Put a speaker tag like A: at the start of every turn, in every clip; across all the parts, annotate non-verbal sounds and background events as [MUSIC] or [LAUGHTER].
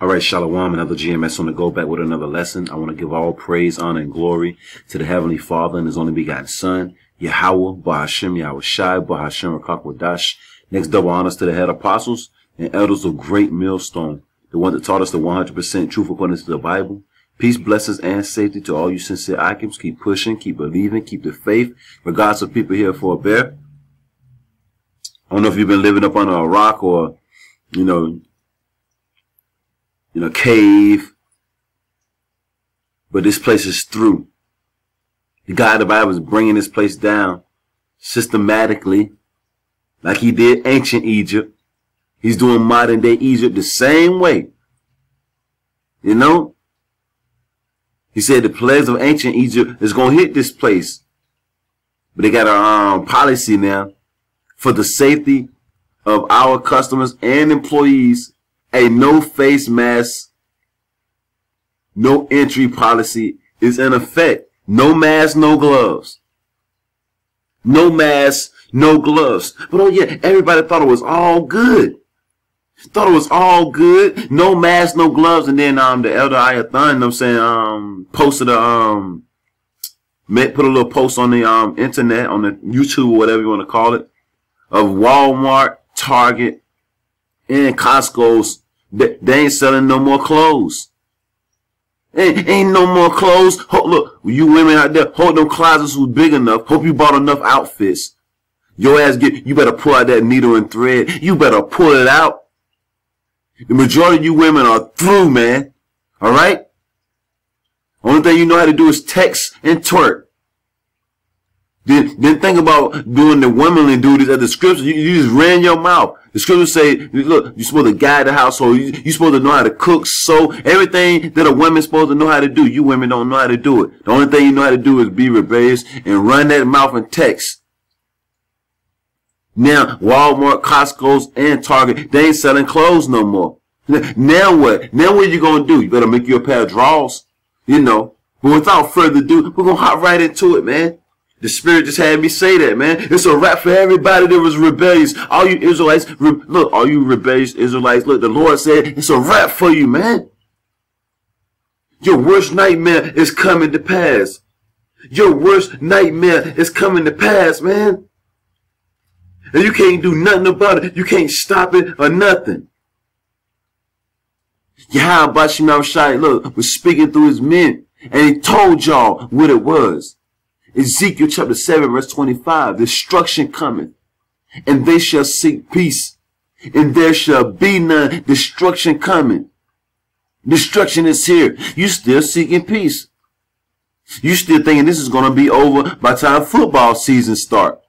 A: All right, Shalom, another GMS on the go back with another lesson. I want to give all praise, honor, and glory to the Heavenly Father and His only begotten Son, Yahweh, Bahashim, Yahweh Shai, Bahashim, Rakakwadash. Next double honors to the head apostles and elders of great millstone, the one that taught us the 100% truth according to the Bible. Peace, blessings, and safety to all you sincere Akims. Keep pushing, keep believing, keep the faith, regardless of people here for a bear. I don't know if you've been living up under a rock or, you know, in a cave. But this place is through. The God of the Bible is bringing this place down systematically, like he did ancient Egypt. He's doing modern day Egypt the same way. You know? He said the plagues of ancient Egypt is going to hit this place. But they got a um, policy now for the safety of our customers and employees a no face mask, no entry policy is in effect. No mask, no gloves. No mask, no gloves. But oh yeah, everybody thought it was all good. Thought it was all good. No mask, no gloves. And then um the elder Ayathon, I'm saying, um posted a um put a little post on the um internet, on the YouTube or whatever you want to call it, of Walmart, Target, and Costco's, they, they ain't selling no more clothes. Ain't, ain't no more clothes. look, you women out there, hold them closets was big enough. Hope you bought enough outfits. Your ass get, you better pull out that needle and thread. You better pull it out. The majority of you women are through, man. Alright? Only thing you know how to do is text and twerk. Then, then think about doing the womanly duties of the scriptures. You, you just ran your mouth. The scriptures say, look, you're supposed to guide the household. You, you're supposed to know how to cook, sew, everything that a woman's supposed to know how to do. You women don't know how to do it. The only thing you know how to do is be rebellious and run that mouth and text. Now, Walmart, Costco's, and Target, they ain't selling clothes no more. Now what? Now what are you gonna do? You better make you a pair of drawers. You know. But without further ado, we're gonna hop right into it, man. The Spirit just had me say that, man. It's a rap for everybody that was rebellious. All you Israelites, look, all you rebellious Israelites, look, the Lord said it's a rap for you, man. Your worst nightmare is coming to pass. Your worst nightmare is coming to pass, man. And you can't do nothing about it. You can't stop it or nothing. Yahweh Bashim Shai, look, was speaking through his men. And he told y'all what it was. Ezekiel chapter 7 verse 25, destruction cometh, and they shall seek peace, and there shall be none destruction coming. Destruction is here. You still seeking peace. You still thinking this is going to be over by time football season start.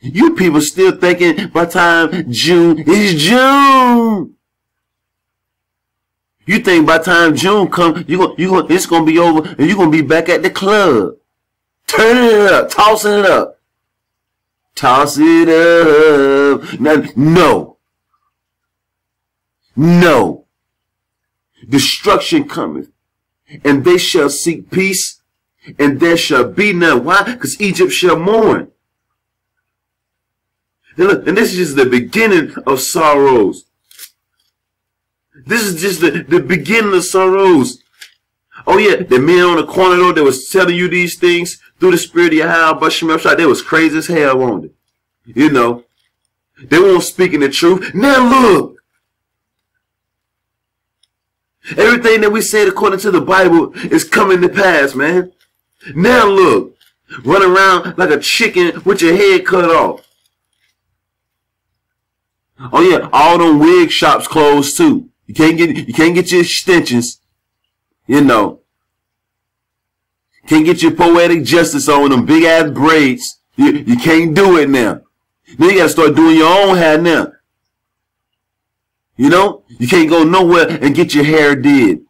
A: You people still thinking by time June is June. You think by time June come, you go, you go, it's gonna be over, and you're gonna be back at the club, turning it up, tossing it up, toss it up. Now, no, no, destruction cometh, and they shall seek peace, and there shall be none. Why? Because Egypt shall mourn. And look, and this is just the beginning of sorrows. This is just the, the beginning of sorrows. Oh yeah, the men on the corner though that was telling you these things through the spirit of Yahweh, but Shemel they was crazy as hell on it. You know, they weren't speaking the truth. Now look, everything that we said according to the Bible is coming to pass, man. Now look, run around like a chicken with your head cut off. Oh yeah, all them wig shops closed too. You can't get you can't get your extensions. You know. Can't get your poetic justice on them big ass braids. You, you can't do it now. Then you gotta start doing your own hair now. You know? You can't go nowhere and get your hair did.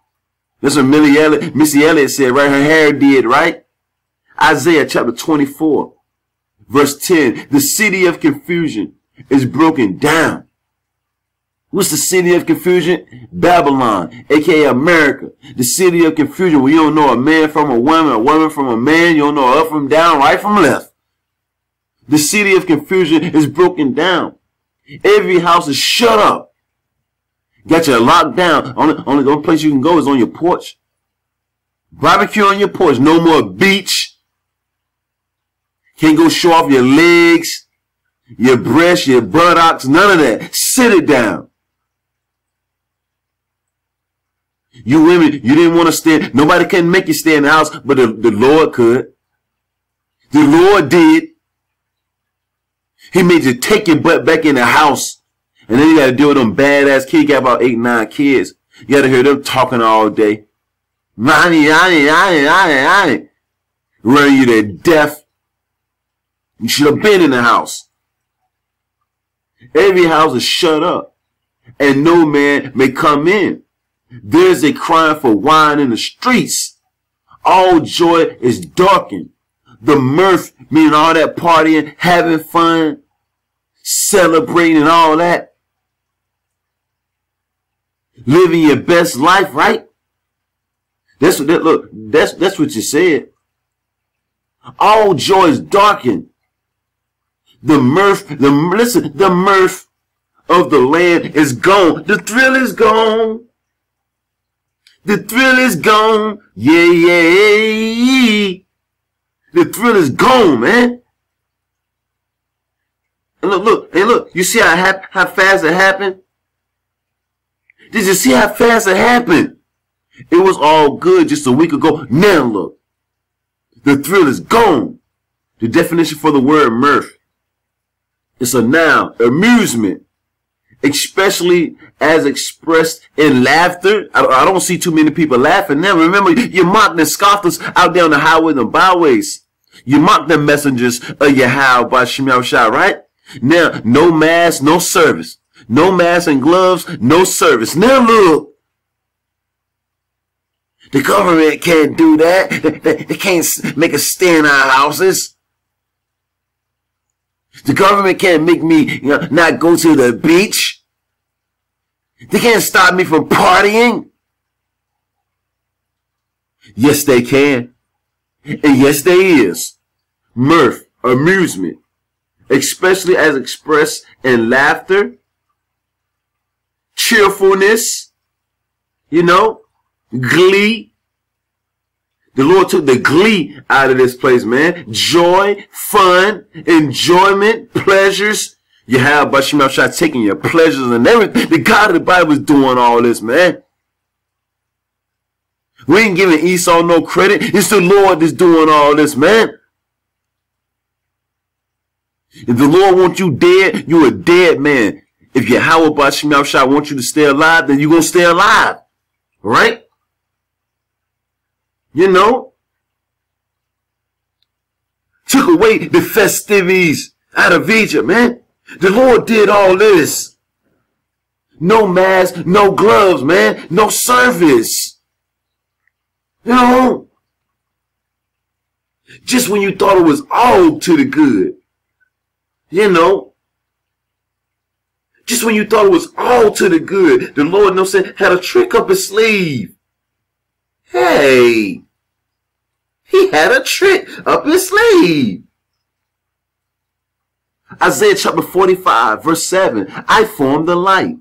A: That's what Millie Elliott, Missy Elliott said, right? Her hair did, right? Isaiah chapter 24, verse 10. The city of confusion is broken down What's the city of confusion? Babylon, aka America. The city of confusion where you don't know a man from a woman, a woman from a man, you don't know up from down, right from left. The city of confusion is broken down. Every house is shut up. Got you locked down. Only, only the only place you can go is on your porch. Barbecue on your porch. No more beach. Can't go show off your legs, your breasts, your buttocks, none of that. Sit it down. You women, you didn't want to stand. Nobody can make you stay in the house, but the, the Lord could. The Lord did. He made you take your butt back in the house. And then you got to deal with them badass kids. You got about eight, nine kids. You got to hear them talking all day. Money, money, money, money, money. Running you to death. You should have been in the house. Every house is shut up. And no man may come in. There's a crying for wine in the streets. All joy is darkened. The mirth, meaning all that partying, having fun, celebrating and all that. Living your best life, right? That's what that look, that's that's what you said. All joy is darkened. The mirth, the listen, the mirth of the land is gone. The thrill is gone. The thrill is gone. Yeah, yeah. The thrill is gone, man. And look, look, hey, look. You see how hap- how fast it happened? Did you see how fast it happened? It was all good just a week ago. Now look. The thrill is gone. The definition for the word mirth. It's a noun, amusement, especially as expressed in laughter. I, I, don't see too many people laughing now. Remember, you mocked and scoffed us out there on the highways and byways. You mocked the messengers of Yahweh by Shemal Shah, right? Now, no mask, no service. No mask and gloves, no service. Now look. The government can't do that. They, they can't make us stay in our houses. The government can't make me you know, not go to the beach. They can't stop me from partying. Yes, they can. And yes, there is. Mirth, amusement, especially as expressed in laughter, cheerfulness, you know, glee. The Lord took the glee out of this place, man. Joy, fun, enjoyment, pleasures. You have Bashim Shah taking your pleasures and everything. The God of the Bible is doing all this, man. We ain't giving Esau no credit. It's the Lord that's doing all this, man. If the Lord wants you dead, you're a dead man. If Yahweh Bashim Shah wants you to stay alive, then you're going to stay alive. Right? You know? Took away the festivities out of Egypt, man. The Lord did all this. No mask, no gloves, man. No service. You know? Just when you thought it was all to the good. You know? Just when you thought it was all to the good, the Lord no saying had a trick up his sleeve. Hey, he had a trick up his sleeve. Isaiah chapter 45, verse 7. I form the light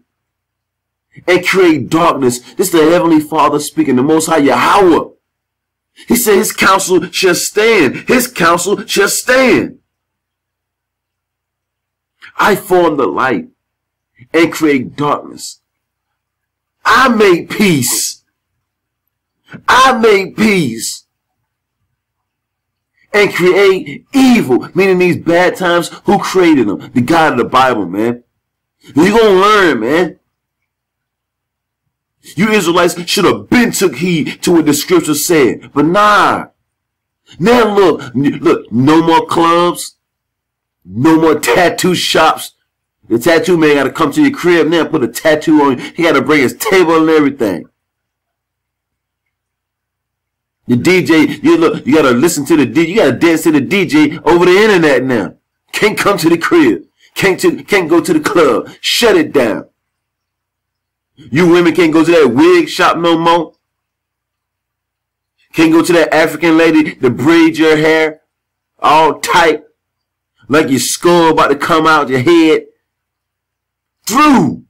A: and create darkness. This is the Heavenly Father speaking, the Most High Yahweh. He said his counsel shall stand. His counsel shall stand. I form the light and create darkness. I make peace. I make peace. And create evil, meaning these bad times, who created them? The God of the Bible, man. You're gonna learn, man. You Israelites should have been took heed to what the scripture said. But nah. Now look, look, no more clubs, no more tattoo shops, the tattoo man got to come to your crib now, put a tattoo on you. He got to bring his table and everything. The DJ, you look, you gotta listen to the DJ, you gotta dance to the DJ over the internet now. Can't come to the crib. Can't to, can't go to the club. Shut it down. You women can't go to that wig shop no more. Can't go to that African lady to braid your hair all tight, like your skull about to come out your head. Through.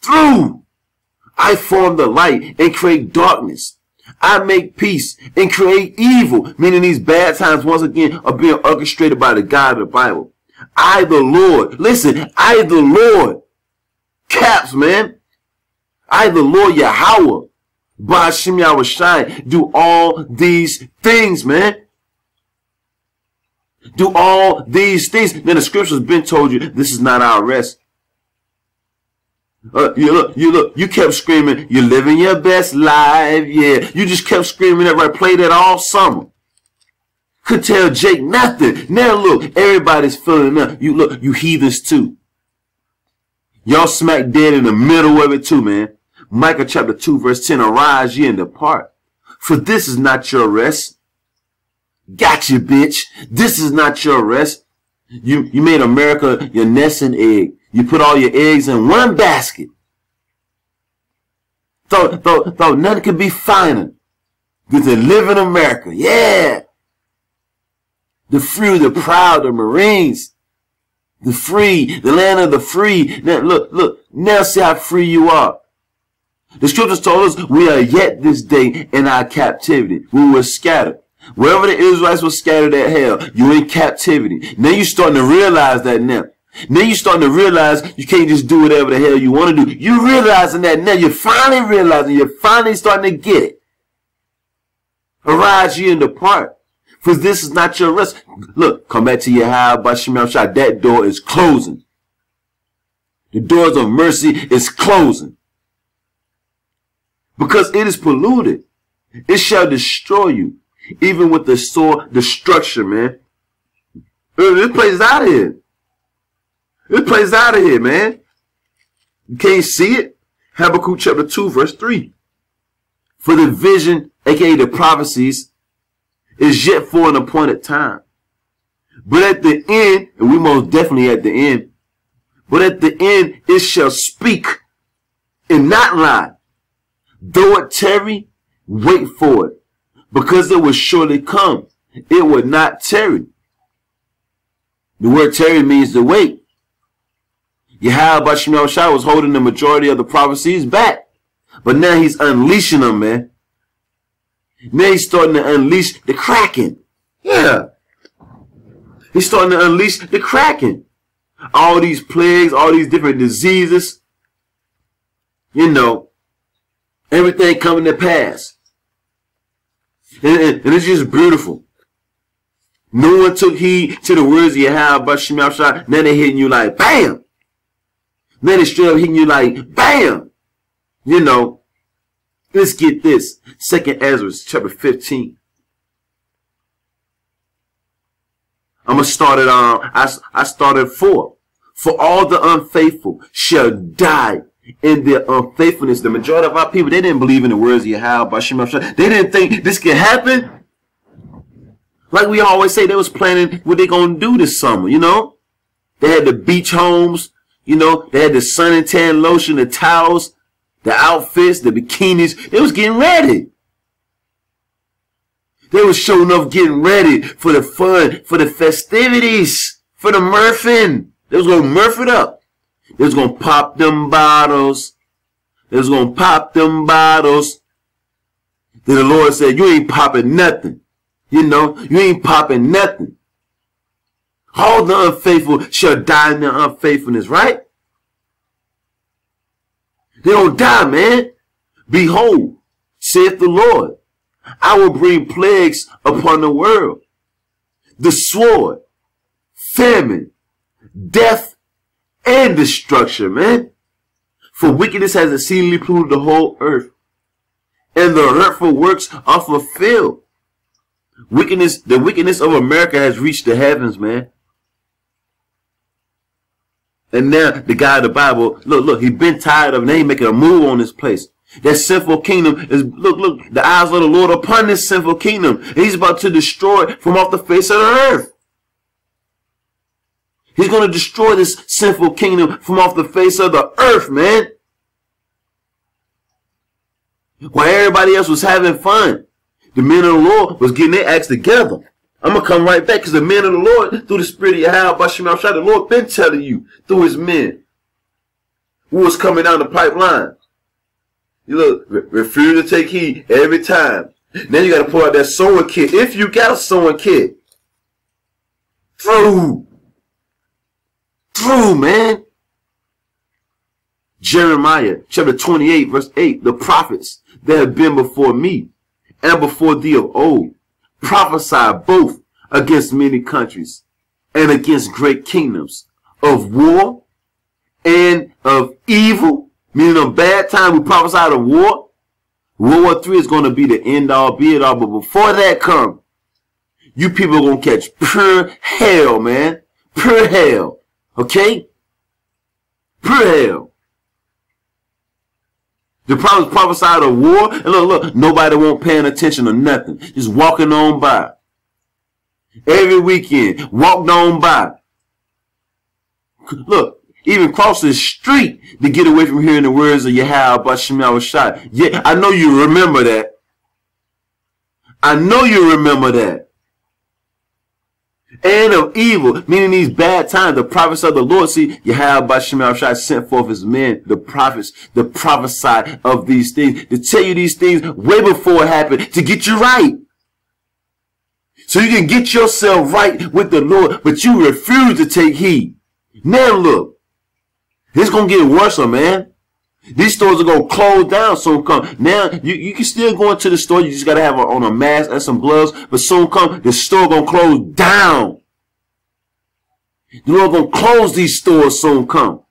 A: Through. I form the light and create darkness. I make peace and create evil, meaning these bad times once again are being orchestrated by the God of the Bible. I, the Lord, listen, I, the Lord, caps, man. I, the Lord Yahweh, Ba'ashim Yahweh do all these things, man. Do all these things. Then the scriptures been told you this is not our rest. Uh, you look, you look, you kept screaming, you're living your best life, yeah. You just kept screaming that right, played it all summer. Could tell Jake nothing. Now look, everybody's feeling up. You look, you heathens too. Y'all smack dead in the middle of it too, man. Micah chapter 2 verse 10, arise ye and depart. For this is not your rest. Gotcha, bitch. This is not your rest. You, you made America your nest and egg. You put all your eggs in one basket. Thought, thought, thought nothing could be finer than to live in America. Yeah. The free, the proud, the Marines. The free, the land of the free. Now, look, look, now see how free you are. The scriptures told us we are yet this day in our captivity. We were scattered. Wherever the Israelites were scattered at hell, you're in captivity. Now you're starting to realize that now. Now you're starting to realize you can't just do whatever the hell you want to do. You're realizing that now. You're finally realizing. You're finally starting to get it. Arise ye in the depart. For this is not your rest. Look, come back to your house by Shemal Shah. That door is closing. The doors of mercy is closing. Because it is polluted. It shall destroy you. Even with the sword destruction, man. This place is out of here. This place out of here, man. You can't see it. Habakkuk chapter 2, verse 3. For the vision, aka the prophecies, is yet for an appointed time. But at the end, and we most definitely at the end, but at the end it shall speak and not lie. Though it tarry, wait for it, because it will surely come. It will not tarry. The word tarry means to wait. Yahweh Shah was holding the majority of the prophecies back. But now he's unleashing them, man. Now he's starting to unleash the Kraken. Yeah. He's starting to unleash the Kraken. All these plagues, all these different diseases. You know, everything coming to pass. And, and, and it's just beautiful. No one took heed to the words about Shemal Shah. Now they're hitting you like, bam! Straight up hitting you like, bam! You know, Let's get this. Second Esdras chapter 15. I'm gonna start it on. I, I started four. For all the unfaithful shall die in their unfaithfulness. The majority of our people, they didn't believe in the words of Yahweh. They didn't think this could happen. Like we always say, they was planning what they gonna do this summer, you know? They had the beach homes, you know, they had the sun and tan lotion, the towels, the outfits, the bikinis. They was getting ready. They was showing up getting ready for the fun, for the festivities, for the murphing. They was going to murph it up. They was going to pop them bottles. They was going to pop them bottles. Then the Lord said, you ain't popping nothing. You know, you ain't popping nothing. All the unfaithful shall die in their unfaithfulness, right? They don't die, man. Behold, saith the Lord, I will bring plagues upon the world. The sword, famine, death, and destruction, man. For wickedness has exceedingly polluted the whole earth. And the hurtful works are fulfilled. Wickedness, the wickedness of America has reached the heavens, man. And now the guy of the Bible, look, look, he been tired of, and making a move on this place. That sinful kingdom is, look, look, the eyes of the Lord upon this sinful kingdom. He's about to destroy it from off the face of the earth. He's going to destroy this sinful kingdom from off the face of the earth, man. While everybody else was having fun, the men of the Lord was getting their acts together. I'm gonna come right back because the man of the Lord, through the spirit of Yahweh, Bashim Shah, the Lord been telling you through his men. What's coming down the pipeline? You look, refuse to take heed every time. Then you got to pull out that sewing kit. If you got a sewing kit. Through. Through, man. Jeremiah chapter 28 verse 8. The prophets that have been before me and before thee of old prophesy both against many countries and against great kingdoms of war and of evil, meaning a bad time. We prophesy of war. World War III is going to be the end all, be it all. But before that comes, you people are going to catch pure hell, man. Pure hell. Okay? Pure hell. The prophets prophesied of war. And look, look, nobody won't paying attention to nothing. Just walking on by. Every weekend, walked on by. Look, even cross the street to get away from hearing the words of Yahweh about Shemal shot. Yeah, I know you remember that. I know you remember that. And of evil, meaning these bad times, the prophets of the Lord, see, Yahweh by Shai sent forth his men, the prophets, the prophesy of these things, to tell you these things way before it happened, to get you right. So you can get yourself right with the Lord, but you refuse to take heed. Now look, it's gonna get worse, man. These stores are gonna close down soon come. Now you, you can still go into the store, you just gotta have a, on a mask and some gloves, but soon come the store gonna close down. The Lord gonna close these stores soon come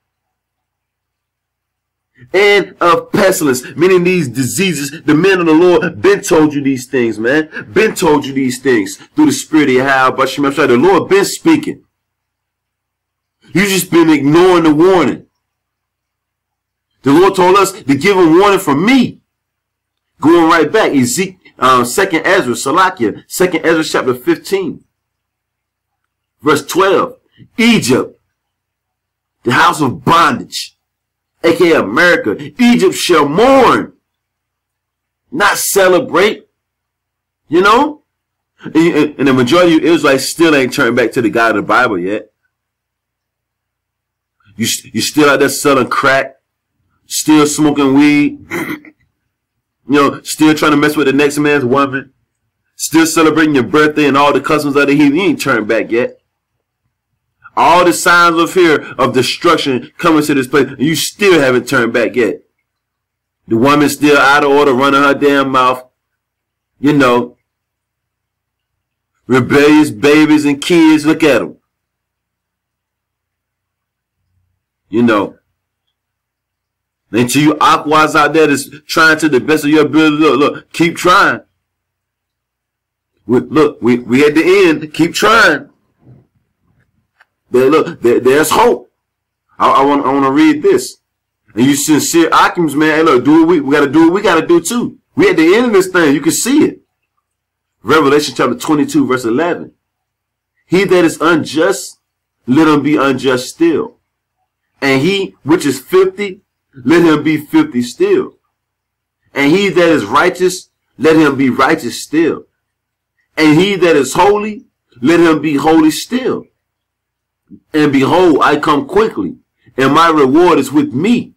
A: and of pestilence, meaning these diseases. The men of the Lord been told you these things, man. Been told you these things through the Spirit of Yahweh. But the Lord been speaking. You just been ignoring the warning. The Lord told us to give a warning from me. Going right back, Ezekiel, um, Second Esdras, Salakia, Second Esdras chapter 15, verse 12. Egypt, the house of bondage aka America. Egypt shall mourn, not celebrate. You know? And, the majority of Israelites still ain't turned back to the God of the Bible yet. You, you still out there selling crack, still smoking weed, [CLEARS THROAT] you know, still trying to mess with the next man's woman, still celebrating your birthday and all the customs of the heathen. You ain't turned back yet. All the signs of fear of destruction coming to this place, and you still haven't turned back yet. The woman's still out of order, running her damn mouth. You know, rebellious babies and kids, look at them. You know, until you aquas out there that's trying to the best of your ability, look, look, keep trying. We, look, we, we at the end, keep trying. There, look, there, there's hope. I, I want, I want to read this. And you sincere Occupants, man, hey, look, do what we, we got to do what we got to do too. We at the end of this thing. You can see it. Revelation chapter 22, verse 11. He that is unjust, let him be unjust still. And he which is filthy, let him be filthy still. And he that is righteous, let him be righteous still. And he that is holy, let him be holy still. And behold, I come quickly, and my reward is with me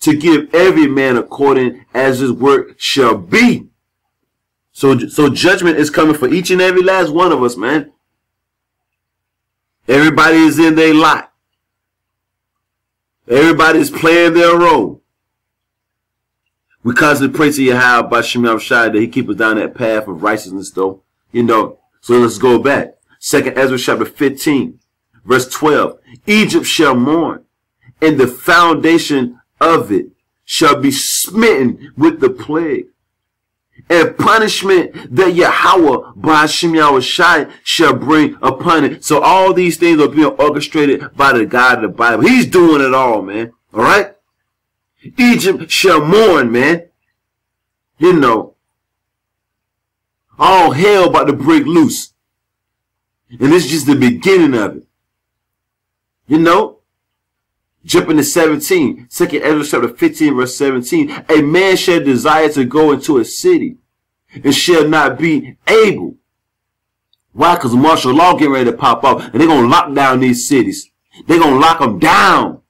A: to give every man according as his work shall be. So, so judgment is coming for each and every last one of us, man. Everybody is in their lot. Everybody is playing their role. We constantly pray to Yahweh by Shemel Shai that he keep us down that path of righteousness, though. You know, so let's go back. Second Esdras chapter 15. Verse 12, Egypt shall mourn, and the foundation of it shall be smitten with the plague. And punishment that Yahweh by Shai shall bring upon it. So all these things are being orchestrated by the God of the Bible. He's doing it all, man. All right? Egypt shall mourn, man. You know. All hell about to break loose. And is just the beginning of it. You know? Jumping to 17, second Esdras chapter 15, verse 17. A man shall desire to go into a city and shall not be able. Why? Because martial law getting ready to pop up and they're going to lock down these cities. They're going to lock them down.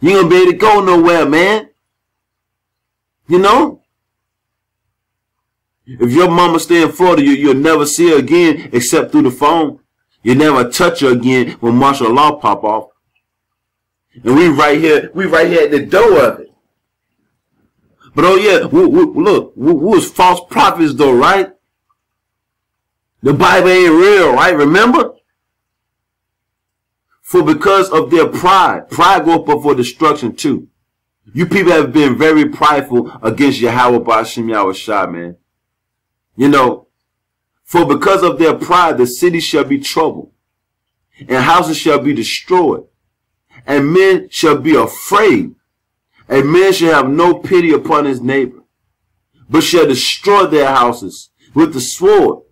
A: You ain't gonna be able to go nowhere, man. You know? If your mama stay in Florida, you, you'll never see her again except through the phone. You'll never touch her again when martial law pop off. And we right here, we right here at the door of it. But oh yeah, we, we, look, we, we was false prophets though, right? The Bible ain't real, right? Remember? For because of their pride, pride go up before destruction too. You people have been very prideful against Yahweh Bashim Yahweh man. You know, for because of their pride, the city shall be troubled, and houses shall be destroyed, and men shall be afraid. A man shall have no pity upon his neighbor, but shall destroy their houses with the sword,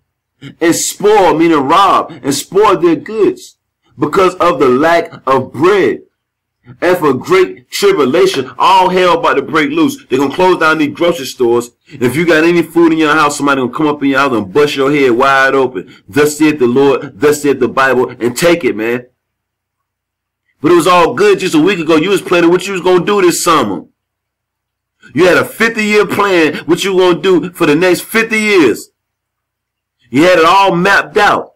A: and spoil, meaning rob, and spoil their goods, because of the lack of bread and for great tribulation, all hell about to break loose. They're gonna close down these grocery stores. If you got any food in your house, somebody gonna come up in your house and bust your head wide open. Thus said the Lord, thus said the Bible, and take it, man. But it was all good just a week ago. You was planning what you was gonna do this summer. You had a 50 year plan, what you gonna do for the next 50 years. You had it all mapped out.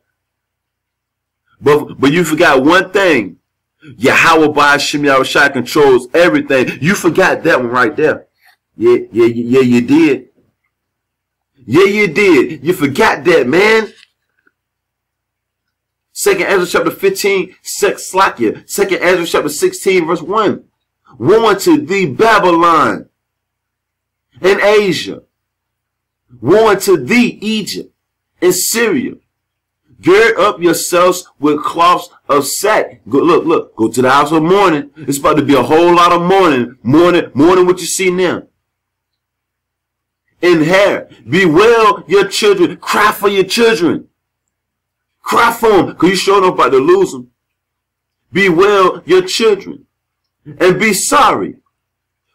A: But, but you forgot one thing. Yahweh by Shem Yahushua controls everything. You forgot that one right there. Yeah, yeah, yeah, you did. Yeah, you did. You forgot that, man. Second Esdras chapter 15, Slakia. Second Esdras chapter 16, verse 1. Woe to thee, Babylon and Asia. Woe to thee, Egypt and Syria. Gird up yourselves with cloths of sack. Go, look, look, go to the house of mourning. It's about to be a whole lot of mourning. Mourning, mourning what you see now. In hair. Bewail your children. Cry for your children. Cry for them. Because you sure about to lose them. Bewail your children. And be sorry.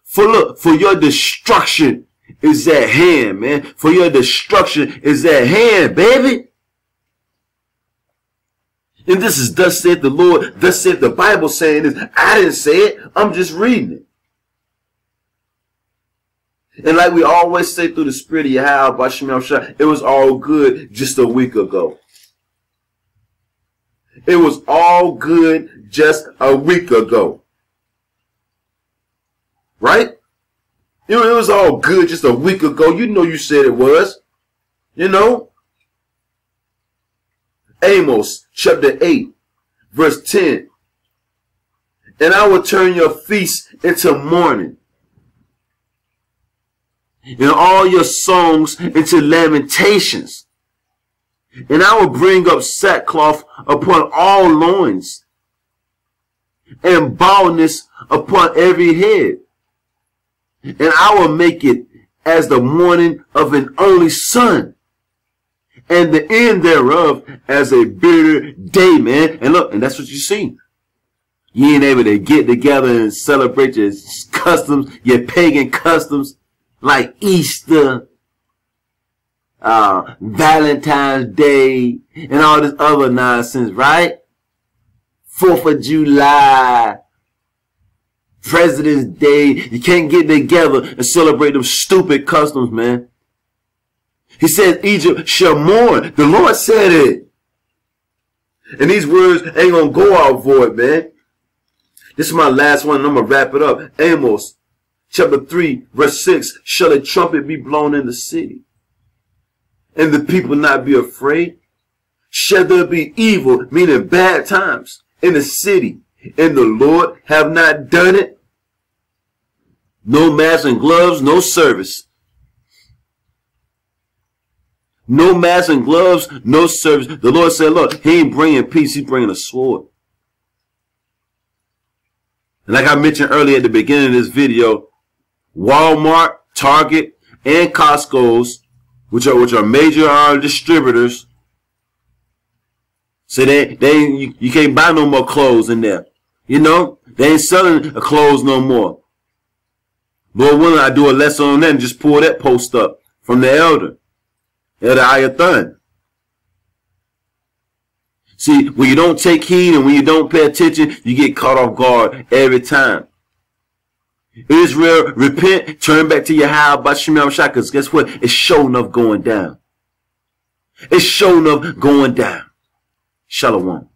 A: For look, for your destruction is at hand, man. For your destruction is at hand, baby. And this is thus said the Lord, thus said the Bible saying this. I didn't say it. I'm just reading it. And like we always say through the spirit of Yahweh by it was all good just a week ago. It was all good just a week ago. Right? It was all good just a week ago. You know you said it was. You know? Amos chapter 8, verse 10. And I will turn your feast into mourning, and all your songs into lamentations. And I will bring up sackcloth upon all loins, and baldness upon every head. And I will make it as the morning of an only son and the end thereof as a bitter day, man. And look, and that's what you see. You ain't able to get together and celebrate your customs, your pagan customs, like Easter, uh, Valentine's Day, and all this other nonsense, right? Fourth of July, President's Day. You can't get together and celebrate them stupid customs, man. He said Egypt shall mourn. The Lord said it. And these words ain't to go out void, man. This is my last one and I'm to wrap it up. Amos chapter 3 verse 6. Shall a trumpet be blown in the city? And the people not be afraid? Shall there be evil, meaning bad times, in the city, and the Lord have not done it? No masks and gloves, no service. No masks and gloves, no service. The Lord said, look, he ain't bringing peace, he's bringing a sword. And like I mentioned earlier at the beginning of this video, Walmart, Target, and Costco's, which are which are major uh, distributors, so they they you, you can't buy no more clothes in there. You know, they ain't selling clothes no more. Lord willing, I do a lesson on that and just pull that post up from the elder. Elder Ayathan. See, when you don't take heed and when you don't pay attention, you get caught off guard every time. Israel, repent, turn back to Yahweh by Shemel because guess what? It's sure up going down. It's sure up going down. Shalom.